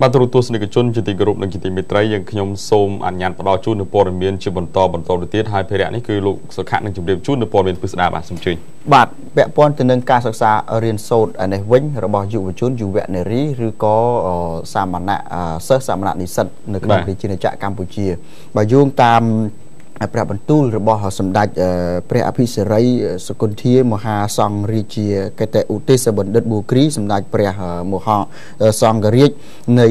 បាទទូរទស្សនិកជនជាទីគោរពនិងជាទីមេត្រីយើងខ្ញុំសូមអនុញ្ញាតផ្ដល់ជូននូវព័ត៌មានជាបន្តបន្តទៅទៀតហើយភារៈនេះគឺលោកសុខៈនឹងជម្រាបជូននូវព័ត៌មានពិស្ដារបាទសូមជឿបាទពាក់ព័ន្ធទៅនឹងការសិក្សារៀនសូត្រនេះវិញរបស់យុវជនយុវនារីឬក៏សាមណៈសិស្សសាមណៈនិស្សិតនៅក្នុងរាជាណាចក្រកម្ពុជាបើយោងតាម ព្រះបន្ទូលរបស់សម្ដេចព្រះអភិសិរីសុគន្ធាមហាសង្ឃរាជាកតេឧទេសបណ្ឌិតប៊ូគ្រីសម្ដេចព្រះមហាសង្ឃរាជនៃ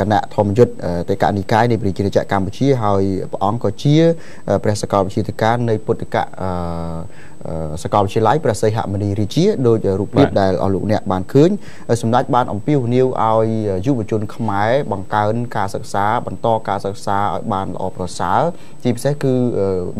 គណៈធម្មយុត្តតេកនិកាយនៃប្រជារាជកម្ពុជាហើយព្រះអង្គក៏ជាព្រះសកលវិទ្យាធិការនៃពុទ្ធកៈ សកលវិទ្យាល័យព្រះសីហមុនីរាជាដោយរូបភាពដែលអស់លោកអ្នកបានឃើញសម្ដេចបានអំពាវនាវឲ្យយុវជនខ្មែរបង្កើនការសិក្សាបន្តការសិក្សាឲ្យបានល្អប្រសើរជាពិសេសគឺ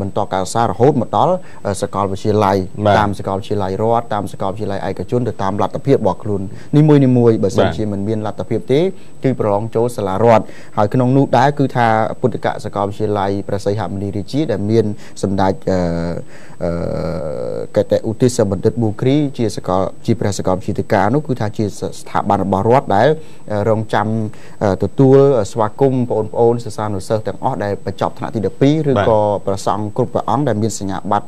បន្តការសិក្សារហូតមកដល់សកលវិទ្យាល័យតាមសកលវិទ្យាល័យរដ្ឋតាមសកលវិទ្យាល័យឯកជនទៅតាមលទ្ធភាពរបស់ខ្លួននីមួយនីមួយបើសិនជាមិនមានលទ្ធភាពទេគឺប្រឡងចូលសាលារដ្ឋហើយក្នុងនោះដែរគឺថាពុទ្ធិកសកលវិទ្យាល័យព្រះសីហមុនីរាជាដែលមានសម្ដេចអឺកតេឧទ្ទេសបណ្ឌិតប៊ូគ្រីជាសកលជាព្រះសកលវិទ្យាធិការនោះគឺថាជាស្ថាប័នរបស់រដ្ឋដែលរងចាំទទួលស្វាគមន៍បងប្អូនសិស្សានុសិស្សទាំងអស់ដែលបញ្ចប់ថ្នាក់ទី12ឬក៏ប្រសង់គ្រប់ព្រះអង្គដែលមានសញ្ញាបត្រ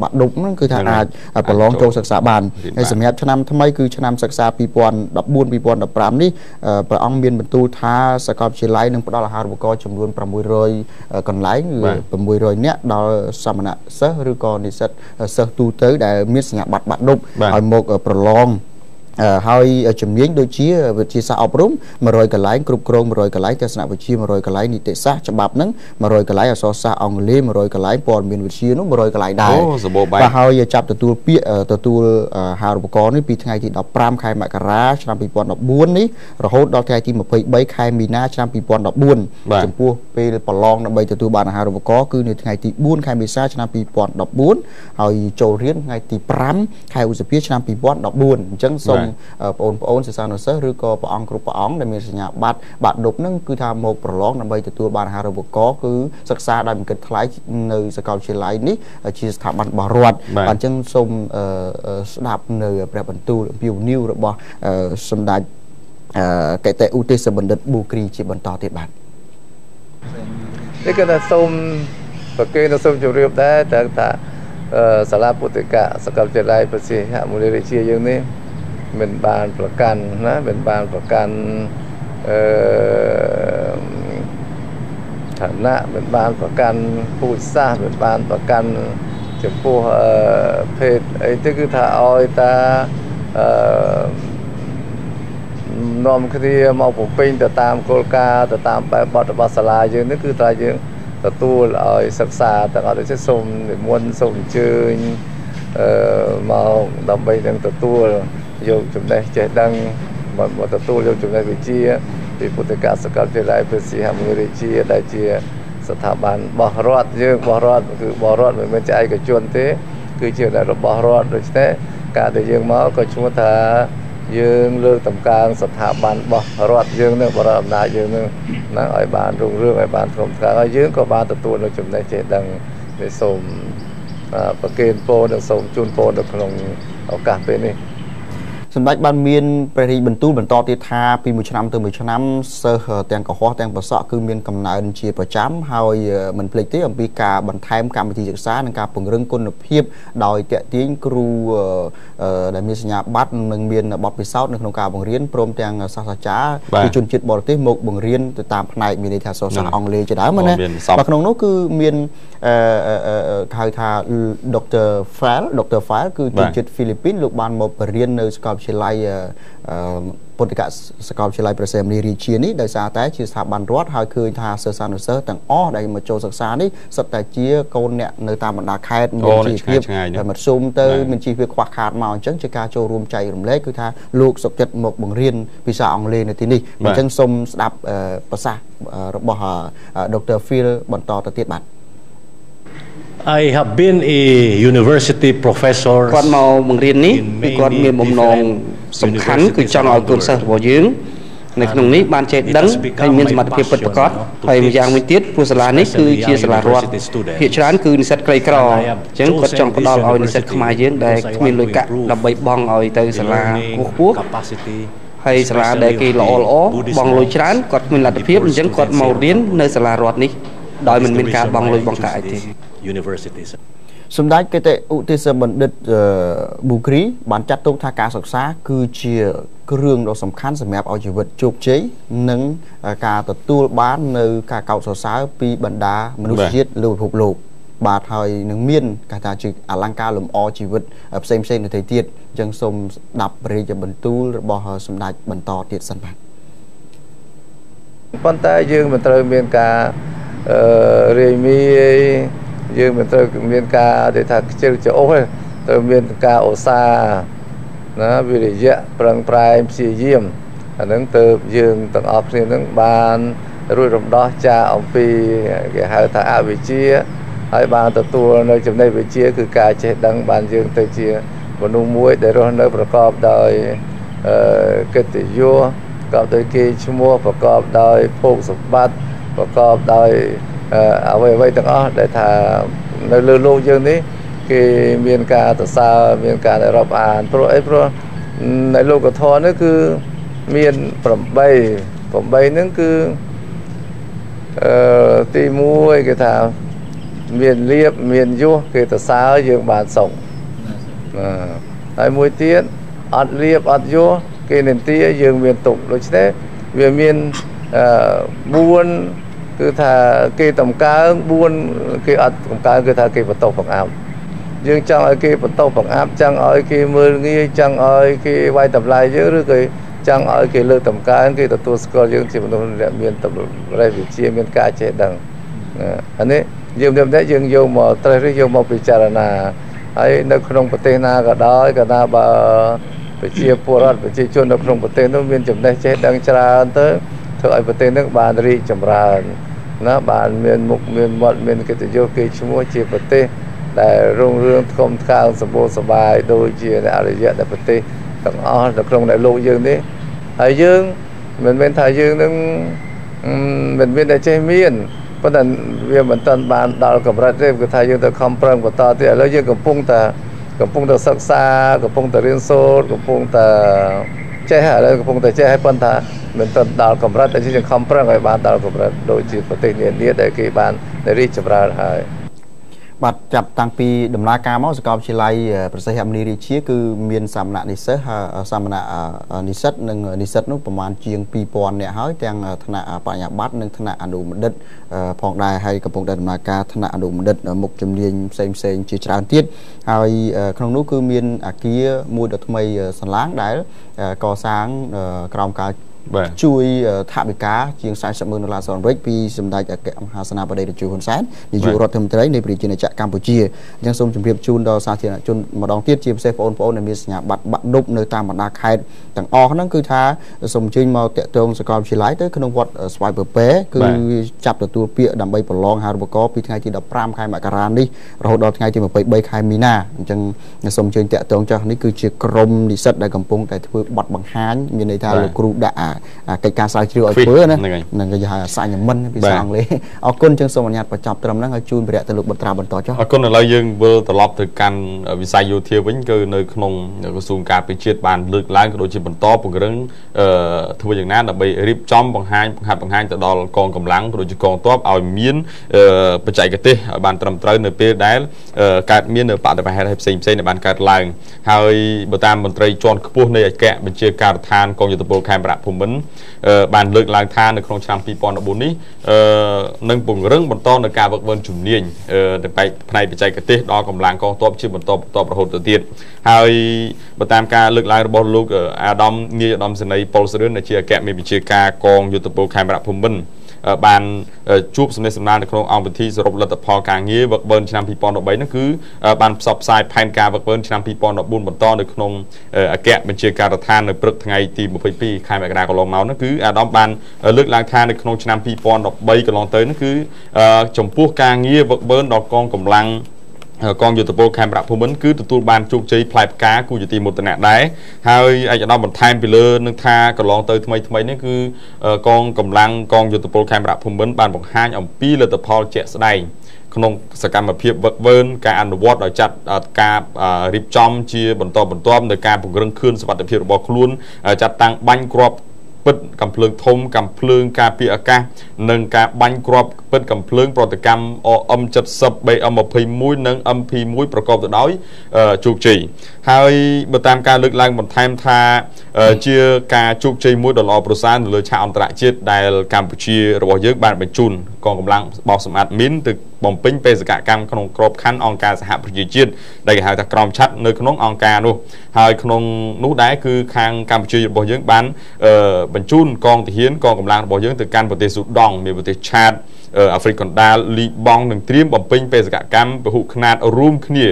ប័ណ្ណឌុបហ្នឹងគឺថាអាចប្រឡងចូលសិក្សាបានហើយសម្រាប់ឆ្នាំថ្មីគឺឆ្នាំសិក្សា2014 2015នេះព្រះអង្គមានបន្ទូលថាសាកលវិទ្យាល័យនឹងផ្ដល់អាហារូបករណ៍ចំនួន600កន្លែងគឺ600នាក់ដល់សមណៈសិស្សឬក៏និស្សិតសិស្សទូទៅដែលមានសញ្ញាបត្របាក់ឌុបឲ្យមកប្រឡង ហើយជំនាញដូចជាវិទ្យាសាស្ត្រអប់រំ100កន្លែងគ្រប់គ្រង100កន្លែងទស្សនវិជ្ជា100កន្លែងនីតិសាស្ត្រច្បាប់ហ្នឹង100កន្លែងអក្សរសាស្ត្រអង់គ្លេស100កន្លែងព័ត៌មានវិទ្យានោះ100កន្លែងដែរអូសម្បូរបែបហើយចាប់ទទួលពាក្យទទួលហារូបករណ៍នេះពីថ្ងៃទី15ខែមករាឆ្នាំ2014នេះរហូតដល់ថ្ងៃទី23ខែមីនាឆ្នាំ2014ចំពោះពេលប្រឡងដើម្បីទទួលបានអាហារូបករណ៍គឺនៅថ្ងៃទី4ខែមេសាឆ្នាំ2014ហើយចូលរៀនថ្ងៃទី5ខែឧសភាឆ្នាំ2014អញ្ចឹងសូមបងប្អូនសិស្សានុសិស្សឬក៏ព្រះអង្គគ្រប់ព្រះអង្គដែលមានសញ្ញាបត្របាក់ឌុបហ្នឹងគឺថាមកប្រឡងដើម្បីទទួលបានអាហារូបករណ៍គឺសិក្សាដោយមិនគិតថ្លៃនៅសាកលវិទ្យាល័យនេះជាស្ថាប័នរបស់រដ្ឋអញ្ចឹងសូមស្ដាប់នៅព្រះបន្ទូលអំពីនីវរបស់សម្ដេចកេតេឧទេសបណ្ឌិតប៊ូគ្រីជាបន្តទៀតបាទនេះគឺថាសូមប្រគេនសូមជម្រាបដែរតែថាសាលាពុទ្ធិកសកលវិទ្យាល័យប្រសិទ្ធមូលរាជាយើងនេះ មិនបានប្រកាន់ណាមិនបានប្រកាន់អឺឋានៈមិនបានប្រកាន់ពូជសាសន៍មិនបានប្រកាន់ចំពោះអឺភេទអីទៅគឺថាឲ្យតាអឺនាំគ្នាមកពំពេញទៅតាមគោលការណ៍ទៅតាមបែបបទរបស់សាលាយើងនេះគឺថាយើងទទួលឲ្យសិក្សាទាំងអស់ដូចជាសូមនិមន្តសូមអញ្ជើញអឺមកដើម្បីនឹងទទួល យកចំណេះចេះដឹងមកទទួលយកចំណេះវិជ្ជាពីពុទ្ធិកសកលវិទ្យាល័យព្រះសីហមុនីរាជាដែលជាស្ថាប័នរបស់រដ្ឋយើងរបស់រដ្ឋគឺរបស់រដ្ឋមិនមែនជាឯកជនទេ គឺជារបស់រដ្ឋដូច្នេះការដែលយើងមកក៏ឈ្មោះថាយើងលើកតម្កើងស្ថាប័នរបស់រដ្ឋយើងនឹងបរិបអំណាចយើងនឹងណាឲ្យបានរុងរឿងឲ្យបានធំថ្កើងហើយយើងក៏បានទទួលនៅចំណេះចេះដឹងនេះសូមប្រគេនពរនិងសូមជូនពរនៅក្នុងឱកាសពេលនេះ សម្ដេចបានមានព្រះរាជបន្ទូលបន្តទៀតថាពីមួយឆ្នាំទៅមួយឆ្នាំសិស្សទាំងកុហកទាំងប្រសក់គឺមានកំណើនជាប្រចាំហើយមិនភ្លេចទេអំពីការបន្ថែមកម្មវិធីសិក្សានិងការពង្រឹងគុណភាពដោយតេទៀងគ្រូដែលមានសញ្ញាបត្រនិងមានបទពិសោធន៍នៅក្នុងការបង្រៀនព្រមទាំងសាស្ត្រាចារ្យពីជនជាតិបរទេសមកបង្រៀនទៅតាមផ្នែកមានន័យថាសាស្ត្រអង់គ្លេសជាដើមណាបាទក្នុងនោះគឺមានអឺហៅថា Dr. File Dr. File គឺជនជាតិហ្វីលីពីនលោកបានមកបរៀននៅសាកលវិទ្យាល័យពុទ្ធិកសាកលវិទ្យាល័យប្រសេមនីរាជានេះដោយសារតែជាស្ថាប័នរដ្ឋហើយឃើញថាសិស្សានុសិស្សទាំងអស់ដែលមកចូលសិក្សានេះសុទ្ធតែជាកូនអ្នកនៅតាមបណ្ដាខេត្តមានជីវភាពតែមកស៊ុំទៅមានជីវភាពខ្វះខាតមកអញ្ចឹងជាការចូលរួមចែករំលែកគឺថាលោកសុខចិត្តមកបង្រៀនភាសាអង់គ្លេសនៅទីនេះអញ្ចឹងសូមស្ដាប់ប្រសាសន៍របស់ Dr. Phil បន្តទៅទៀតបាទ I have been a university professor គាត់មកបង្រៀននេះគឺគាត់មានបំណងសំខាន់គឺចង់ឲ្យកូនសិស្សរបស់យើងនៅក្នុងនេះបានចេះដឹងហើយមានសមត្ថភាពពិតប្រាកដហើយម្យ៉ាងវិញទៀតព្រោះសាលានេះគឺជាសាលារដ្ឋភាគច្រើនគឺនិស្សិតក្រីក្រអញ្ចឹងគាត់ចង់ផ្ដល់ឲ្យនិស្សិតខ្មែរយើងដែលគ្មានលុយកាក់ដើម្បីបង់ឲ្យទៅសាលាខ្ពស់ខ្ពស់ហហើយសាលាដែលគេល្អល្អបងលុយច្រើនគាត់មានលទ្ធភាពអញ្ចឹងគាត់មករៀននៅសាលារដ្ឋនេះ ដោយមិនមានការបងលុយបងកាយទេ universities សម្ដេចកិត្តិឧទ្ទេសបណ្ឌិតប៊ូគ្រីបានចាត់ទុកថាការសិក្សា គឺជាគ្រឿងដ៏សំខាន់សម្រាប់ឲ្យជីវិតជោគជ័យនិងការទទួលបាននៅការកោតសរសើរពីបណ្ដាមនុស្សជាតិលើពិភពលោកបាទហើយនឹងមានគេថាជាអលង្ការលម្អជីវិតផ្សេងផ្សេងនៅទីទៀតអញ្ចឹងសូមស្ដាប់រាជបន្ទូលរបស់សម្ដេចបន្តទៀតសិនបាទប៉ុន្តែយើងមិនត្រូវមានការអឺ រាយមាយយើងមិនត្រូវមានការដែលថាខ្ជិលច្រអូសទេត្រូវមានការឧស្សាហ៍ណាវិរិយៈប្រឹងប្រែងព្យាយាមអានឹងទៅយើងទាំងអស់គ្នានឹងបានរួចរំដោះចាអំពីគេហៅថាអវិជ្ជាហើយបានទទួលនៅចំណេះវិជ្ជាគឺការចេះដឹងបានយើងទៅជាមនុស្សមួយដែលរស់នៅប្រកបដោយអឺកិត្តិយសប្រកបដោយគេឈ្មោះប្រកបដោយភោគសម្បត្តិ ប្រកបដោយអ្វីអ្វីទាំងអស់ដែលថានៅលើលោកយើងនេះគេមានការសរសើរមានការរាប់អានព្រោះអីព្រោះនៅលោកធម៌នេះគឺមាន8 8ហ្នឹងគឺអឺទី1គេថាមានលៀបមានយុះគេសរសើរយើងបានសុខបាទហើយមួយទៀតអត់លៀបអត់យុះគេនិន្ទាយើងមានទុកដូច្នេះវាមានអឺ4 គឺថាគេតម្កើង4គេអត់តម្កើងគឺថាគេបន្ទោសបង្អាប់យើងចង់ឲ្យគេបន្ទោសបង្អាប់ចង់ឲ្យគេមើលងាយចង់ឲ្យគេវាយតម្លៃយើងឬក៏ចង់ឲ្យគេលើកតម្កើងគេទទួលស្គាល់យើងជាមនុស្សដែលមានតម្រៃវិជ្ជាមានការចេះដឹងអានេះយើងតែតែយើងយកមកត្រេះឬយកមកពិចារណាហើយនៅក្នុងប្រទេសណាក៏ដោយក៏ថាបើប្រជាពលរដ្ឋប្រជាជននៅក្នុងប្រទេសនោះមានចំណេះចេះដឹងច្រើនទៅ ធ្វើឲ្យប្រទេសនឹងបានរីកចម្រើនណាបានមានមុខមានមាត់មានកិត្តិយសគេឈ្មោះជាប្រទេសដែលរុងរឿងធំថ្កើងសម្បូរសបាយដូចជាអ្នកអរិយៈដែលប្រទេសទាំងអស់នៅក្នុងនៃលោកយើងនេះហើយយើងមិនមែនថាយើងនឹងមិនមានតែចេះមានប៉ុន្តែវាមិនទាន់បានដល់កម្រិតទេគឺថាយើងទៅខំប្រឹងបន្តទៀតឥឡូវយើងកំពុងតែកំពុងតែសិក្សាកំពុងតែរៀនសូត្រកំពុងតែ ចេះឥឡូវកំពុងតែចេះហើយប៉ុន្តែមិនទាន់ដល់កម្រិតតែជាខំប្រឹងឲ្យបានដល់កម្រិតដូចជាប្រទេសនានាដែលគេបានរីកចម្រើនហើយ បាទចាប់តាំងពីដំណើរការមកសាកលវិទ្យាល័យប្រសិទ្ធមនីរាជាគឺមានសាមណនិស្សិតសាមណនិស្សិតនិងនិស្សិតនោះប្រមាណជាង2000នាក់ហើយទាំងថ្នាក់បញ្ញាបត្រនិងថ្នាក់អនុបណ្ឌិតផងដែរហើយកំពុងតែដំណើរការថ្នាក់អនុបណ្ឌិតមុខជំនាញផ្សេងផ្សេងជាច្រើនទៀតហើយក្នុងនោះគឺមានអាគារមួយដ៏ថ្មីសន្លាងដែលកសាងក្រោមការ ជួយថវិកាជាង40ម៉ឺនដុល្លារសហរដ្ឋអាមេរិកពីសម្ដេចអគ្គមហាសេនាបតីតេជោហ៊ុនសែននាយករដ្ឋមន្ត្រីនៃប្រជាជាតិកម្ពុជាអញ្ចឹងសូមជម្រាបជូនដល់សាធារណជនម្ដងទៀតជាពិសេសបងប្អូនដែលមានសញ្ញាបត្របាក់ឌុបនៅតាមបណ្ដាខេត្តទាំងអស់ហ្នឹងគឺថាសូមអញ្ជើញមកតាក់ទងសាកលវិទ្យាល័យទៅក្នុងវត្តស្វាយពពែគឺចាប់ទទួលពាក្យដើម្បីប្រឡងហារូបករណ៍ពីថ្ងៃទី15ខែមករានេះរហូតដល់ថ្ងៃទី23ខែមីនាអញ្ចឹងសូមអញ្ជើញតាក់ទងចុះនេះគឺជាក្រុមនិស្សិតដែលកំពុងតែធ្វើបទបង្ហាញមានន័យថាលោកគ្រូដាក់កិច្ចការស្រាវជ្រាវឲ្យធ្វើណានឹងគេហៅអាសាញមិនពីសអង់គ្លេសអរគុណចឹងសូមអនុញ្ញាតបញ្ចប់ត្រឹមហ្នឹងឲ្យជូនវិរៈទៅលោកបត្រាបន្តចុះអរគុណឥឡូវយើងវិលត្រឡប់ទៅកាន់វិស័យយោធាវិញគឺនៅក្នុងក្រសួងការពារជាតិបានលើកឡើងក៏ដូចជាបន្តពង្រឹងធ្វើយ៉ាងណាដើម្បីរៀបចំបង្ហាញបង្ហាត់បង្ហាញទៅដល់កងកម្លាំងក៏ដូចជាកងទ័ពឲ្យមានបច្ចេកទេសឲ្យបានត្រឹមត្រូវនៅពេលដែលកើតមាននៅបដិបហេតុផ្សេងផ្សេងដែលបានកើតឡើងហើយបើតាមមន្ត្រីជាន់ខ្ពស់នៃអគ្គបញ្ជាការដ្ឋានកងយុទ្ធពលខេមរៈភូមិន្ទបានលើកឡើងថានៅក្នុងឆ្នាំ2014នេះនឹងពង្រឹងបន្តនៅការវឹកវើជំនាញទៅផ្នែកផ្នែកបច្ចេកទេសដល់កម្លាំងកងទ័ពជាបន្តបន្តរហូតទៅទៀតហើយបើតាមការលើកឡើងរបស់លោកអាដាមនាយអាដាមសេនីប៉ុលសរឿនដែលជាអគ្គមេបញ្ជាការកងយុទ្ធពលខេមរៈភូមិន្ទ បានជួបសំណេះសំណាលនៅក្នុងអង្គពិធីសរុបលទ្ធផលការងារ Work Burn ឆ្នាំ2013នោះគឺបានផ្សព្វផ្សាយផែនការ Work Burn ឆ្នាំ2014បន្តនៅក្នុងអគ្គបញ្ជាការដ្ឋាននៅព្រឹកថ្ងៃទី22ខែមករាកន្លងមកនោះគឺអាដាមបានលើកឡើងថានៅក្នុងឆ្នាំ2013កន្លងទៅនោះគឺចំពោះការងារ Work Burn ដល់កងកម្លាំង កងយុទ្ធពលខេមរៈភូមិន្ទគឺទទួលបានជោគជ័យផ្លែផ្កាគូជាទីមោទនៈដែរហើយឯកឧត្តមបន្ថែមពីលើនឹងថាកន្លងទៅថ្មីថ្មីនេះគឺកងកម្លាំងកងយុទ្ធពលខេមរៈភូមិន្ទបានបង្ហាញអំពីលទ្ធផលជាក់ស្ដែងក្នុងសកម្មភាពវឹកវើការអនុវត្តដោយចាត់ការរៀបចំជាបន្តបន្ទាប់នៅការពង្រឹងខឿនសុវត្ថិភាពរបស់ខ្លួនចាត់តាំងបាញ់គ្រាប់ ពិតកំភ្លើងធំកំភ្លើងការពារអាកាសនិងការបាញ់គ្រាប់ពិតកំភ្លើងប្រតិកម្ម OM70 BM21 និង MP1 ប្រកបទៅដោយជោគជ័យហើយបើតាមការលើកឡើងបន្ថែមថាជាការជោគជ័យមួយដ៏ល្អប្រសើរនៅលើឆាកអន្តរជាតិដែលកម្ពុជារបស់យើងបានបញ្ជូនកងកម្លាំងបោះសម្អាតមីនទៅ បំពេញបេសកកម្មក្នុងក្របខ័ណ្ឌអង្គការសហប្រជាជាតិដែលគេហៅថាក្រមឆាត់នៅក្នុងអង្គការនោះហើយក្នុងនោះដែរគឺខាងកម្ពុជារបស់យើងបានបញ្ជូនកងទាហានកងកម្លាំងរបស់យើងទៅកាន់ប្រទេសស៊ូដង់មានប្រទេសឆាតអាហ្វ្រិកកណ្ដាលលីបង់នឹងត្រៀមបំពេញបេសកកម្មពហុខ្នាតរួមគ្នា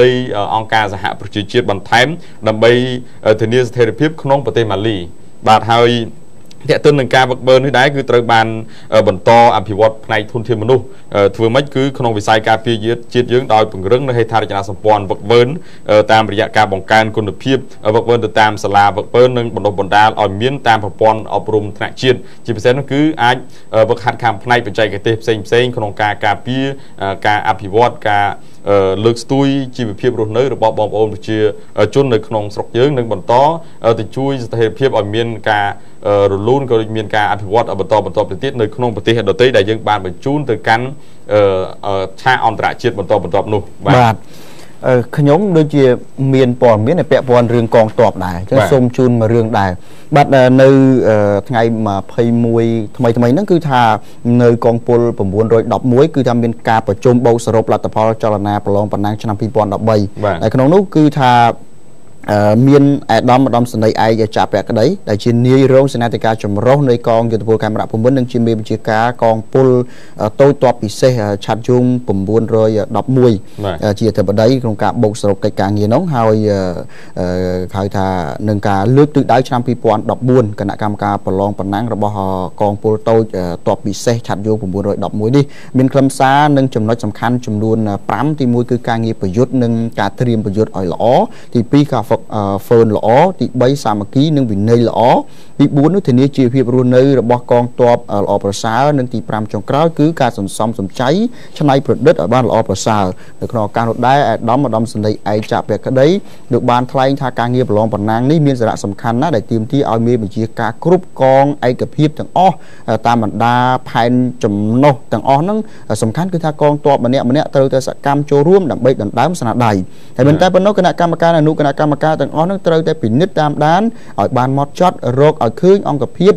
នៃអង្គការសហប្រជាជាតិបន្ថែមដើម្បីធានាស្ថិរភាពក្នុងប្រទេសម៉ាលីបាទហើយ តេតិននឹងការវឹកវើនេះដែរគឺត្រូវបានបន្តអភិវឌ្ឍផ្នែកធនធានមនុស្សធ្វើម៉េចគឺក្នុងវិស័យការពារជាតិយើងដោយពង្រឹងនៅហេដ្ឋារចនាសម្ព័ន្ធវឹកវើតាមរយៈការបង្កើនគុណភាពវឹកវើទៅតាមសាលាវឹកវើនិងបណ្ដុះបណ្ដាលឲ្យមានតាមប្រព័ន្ធអប់រំថ្នាក់ជាតិជាពិសេសនោះគឺអាចវឹកហាត់ខាងផ្នែកបច្ចេកទេសផ្សេងផ្សេងក្នុងការការពារការអភិវឌ្ឍការលើកស្ទួយជីវភាពរស់នៅរបស់បងប្អូនប្រជាជននៅក្នុងស្រុកយើងនិងបន្តទៅជួយស្ថិរភាពឲ្យមានការរលូនក៏មានការអភិវឌ្ឍបន្តបន្តទៅទៀតនៅក្នុងប្រទេសដទៃដែលយើងបានបញ្ជូនទៅកាន់ឆាកអន្តរជាតិបន្តបន្តនោះបាទ ខ្ញុំដូចជាមានព័ត៌មានពាក់ព័ន្ធរឿងកងទ័ពដែរអញ្ចឹងសូមជូនមួយរឿងដែរបាទនៅថ្ងៃ21ថ្មីថ្មីហ្នឹងគឺថានៅកងពល911គឺថាមានការប្រជុំបូកសរុបលទ្ធផលចលនាប្រឡងប្រណាំងឆ្នាំ2013ហើយក្នុងនោះគឺថា មានអាដាមម្ដំសនីឯកចាប់ពាក់ក្តីដែលជានាយរងសេនាធិការចម្រុះនៃកងយុទ្ធពលកាមេរ៉ាភូមិន្ទនិងជាមេបញ្ជាការកងពលតូចតបពិសេសឆាត់យង911ជាអធិបតីក្នុងការបូកសរុបកិច្ចការងារនោះហើយហៅថានឹងការលើកទិសដៅឆ្នាំ2014គណៈកម្មការប្រឡងប្រណាំងរបស់កងពលតូចតបពិសេសឆាត់យង911នេះមានខ្លឹមសារនិងចំណុចសំខាន់ចំនួន5ទី1គឺការងារប្រយុទ្ធនិងការត្រៀមប្រយុទ្ធឲ្យល្អទី2ការហ្វឺនល្អទី3សាមគ្គីនិងវិន័យល្អ ទី4នោះធានាជីវភាពរស់នៅរបស់កងទ័ពល្អប្រសើរនិងទី5ចុងក្រោយគឺការសន្សំសំចៃច្នៃប្រឌិតឲ្យបានល្អប្រសើរនៅក្នុងឱកាសនោះដែរអាដាមអាដាមសនីឯកចាក់ពាក់ក្តីលោកបានថ្លែងថាការងារប្រឡងប្រណាំងនេះមានសារៈសំខាន់ណាស់ដែលទាមទារឲ្យមានបញ្ជាការគ្រប់កងឯកភាពទាំងអស់តាមបណ្ដាផែនចំណុះទាំងអស់ហ្នឹងសំខាន់គឺថាកងទ័ពម្នាក់ម្នាក់ត្រូវតែសកម្មចូលរួមដើម្បីដណ្ដើមស្នាដៃហើយមិនតែប៉ុណ្ណោះគណៈកម្មការអនុគណៈកម្មការទាំងអស់ហ្នឹងត្រូវតែពិនិត្យតាមដានឲ្យបានម៉ត់ចត់រកឲ្យឃើញអង្គភាព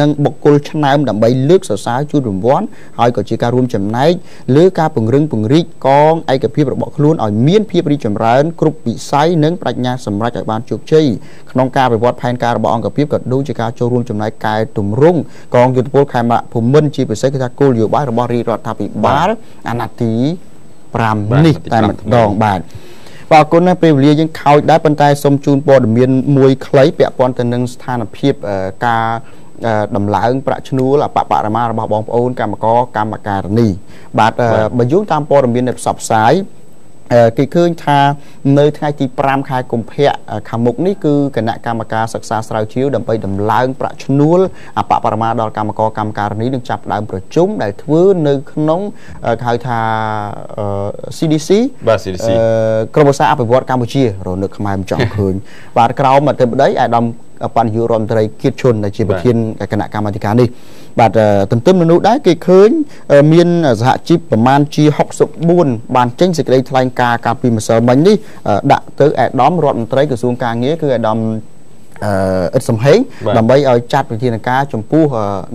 និងបុគ្គលឆ្នើមដើម្បីលើកសរសើរជូនរង្វាន់ហើយក៏ជាការរួមចំណែកលើការពង្រឹងពង្រីកកងឯកភាពរបស់ខ្លួនឲ្យមានភាពរីកចម្រើន គ្រប់វិស័យនិងប្រាជ្ញាសម្រេចឲ្យបានជោគជ័យក្នុងការវិវត្តផែនការរបស់អង្គភាពក៏ដូចជាការចូលរួមចំណែកកែតម្រង់កងយុទ្ធពលខេមរៈភូមិន្ទជាពិសេសគឺថាគោលនយោបាយរបស់រាជរដ្ឋាភិបាលអាណត្តិទី5នេះតែម្ដងបាទ បាទអរគុណណាពេលវេលាយើងខោចដែរប៉ុន្តែសូមជូនព័ត៌មានមួយខ្លីពាក់ព័ន្ធទៅនឹងស្ថានភាពការដំឡើងប្រាក់ឈ្នួលអបបរមារបស់បងប្អូនកម្មករកម្មការនីបាទបើយោងតាមព័ត៌មានដែលផ្សព្វផ្សាយ គេឃើញថានៅថ្ងៃទី5ខែកុម្ភៈខាងមុខនេះគឺគណៈកម្មការសិក្សាស្រាវជ្រាវដើម្បីដំឡើងប្រាក់ឈ្នួលអបបរមាដល់កម្មករកម្មការនីនឹងចាប់ផ្ដើមប្រជុំដែលធ្វើនៅក្នុងហៅថា CDC បាទ CDC ក្រមឧស្សាហ៍អភិវឌ្ឍកម្ពុជារនឹកខ្មែរមិនចង់ឃើញបាទក្រោមអធិបតីអាដាម បញ្ញយុរដ្ឋមន្ត្រីគៀតឈុនដែលជាប្រធានគណៈកម្មាធិការនេះបាទទន្ទឹមនឹងនោះដែរគេឃើញមានសហជីពប្រមាណជា64បានចេញសេចក្តីថ្លែងការណ៍កាលពីម្សិលមិញនេះដាក់ទៅអាដាមរដ្ឋមន្ត្រីក្រសួងការងារគឺអាដាមអឺឥតសំហេងដើម្បីឲ្យចាត់វិធានការចំពោះ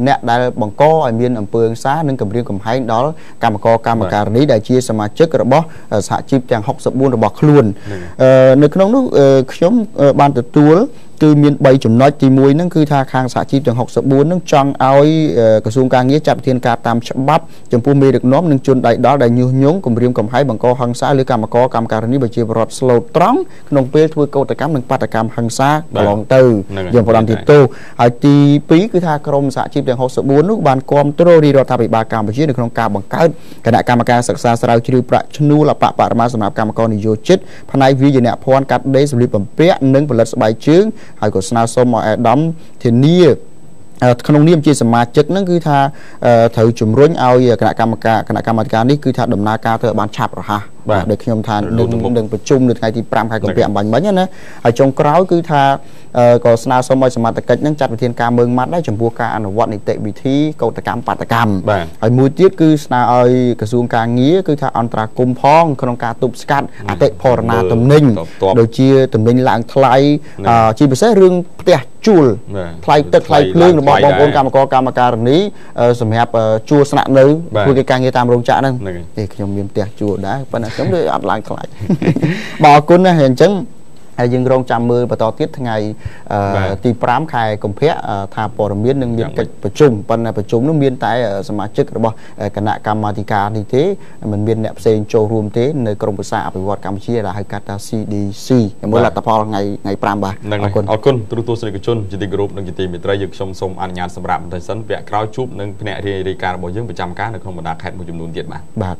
អ្នកដែលបង្កឲ្យមានអំពើហិង្សានិងគម្រាមកំហែងដល់កម្មករកម្មការិនីដែលជាសមាជិករបស់សហជីពទាំង64របស់ខ្លួននៅក្នុងនោះខ្ញុំបានទទួល គឺមាន3ចំណុចទី1ហ្នឹងគឺថាខាងសហជីពទាំង64ហ្នឹងចង់ឲ្យក្រសួងការងារចាត់វិធានការតាមច្បាប់ចំពោះមេដឹកនាំនិងជនដៃដល់ដែលញុះញង់គំរាមកំហែងបង្កហិង្សាលើកម្មករកម្មការិនីប្រជាពលរដ្ឋស្លូតត្រង់ក្នុងពេលធ្វើកោតកម្មនិងបាតកម្មហិង្សាកន្លងទៅយើងផ្ដំទីតោហើយទី2គឺថាក្រមសហជីពទាំង64នោះបានគាំទ្ររាជរដ្ឋាភិបាលកម្ពុជានៅក្នុងការបង្កើតគណៈកម្មការសិក្សាស្រាវជ្រាវប្រាក់ឈ្នួលអបបរមាសម្រាប់កម្មករនិយោជិតផ្នែកវិញ្ញាណភ័ណ្ឌកាត់ដេរសម្លៀកបំពាក់និងផលិតស្បែកជើងហើយក៏ស្នើសុំឲ្យអាដាមធានាក្នុងនាមជាសមាជិកហ្នឹងគឺថាត្រូវជំរុញឲ្យគណៈកម្មការគណៈកម្មាធិការនេះគឺថាដំណើរការទៅបានឆាប់រហ័ស ដែលខ្ញុំថានឹងនឹងប្រជុំនៅថ្ងៃទី5ខែកុម្ភៈអំបញ្ញមិញណាហើយចុងក្រោយគឺថាក៏ស្នើសុំឲ្យសមាជិកហ្នឹងចាត់វិធានការមើងម៉ាត់ដែរចំពោះការអនុវត្តនីតិវិធីកោតកម្មបាតកម្មហើយមួយទៀតគឺស្នើឲ្យក្រសួងការងារគឺថាអន្តរាគមផងក្នុងការទប់ស្កាត់អតិផរណាទំនិញដូចជាទំនិញឡើងថ្លៃជាពិសេសរឿងផ្ទះជួលថ្លៃទឹកថ្លៃភ្លើងរបស់បងប្អូនកម្មករកម្មការនីសម្រាប់ជួលស្នាក់នៅធ្វើកិច្ចការងារតាមរោងចក្រហ្នឹងទេខ្ញុំមានផ្ទះជួលដែរប៉ុន្តែខ្ញុំដូចអត់ឡើងថ្លៃបាទអរគុណណាស់អញ្ចឹងហើយយើងរងចាំមើលបន្តទៀតថ្ងៃទី5ខែកុម្ភៈថាព័ត៌មាននឹងមានកិច្ចប្រជុំប៉ុន្តែប្រជុំនោះមានតែសមាជិករបស់គណៈកម្មាធិការនេះទេមិនមានអ្នកផ្សេងចូលរួមទេនៅក្រមប្រឹក្សាអភិវឌ្ឍកម្ពុជាដែលហៅកាត់ថា CDC មើលលទ្ធផលថ្ងៃថ្ងៃ5បាទអរគុណអរគុណទូទស្សនិកជនជាទីគោរពនិងជាទីមេត្រីយើងខ្ញុំសូមអនុញ្ញាតសម្រាប់បន្តិចសិនវគ្គក្រោយជួបនឹងភ្នាក់ងាររាយការណ៍របស់យើងប្រចាំការនៅក្នុងបណ្ដាខេត្តមួយចំនួនទៀតបាទបាទ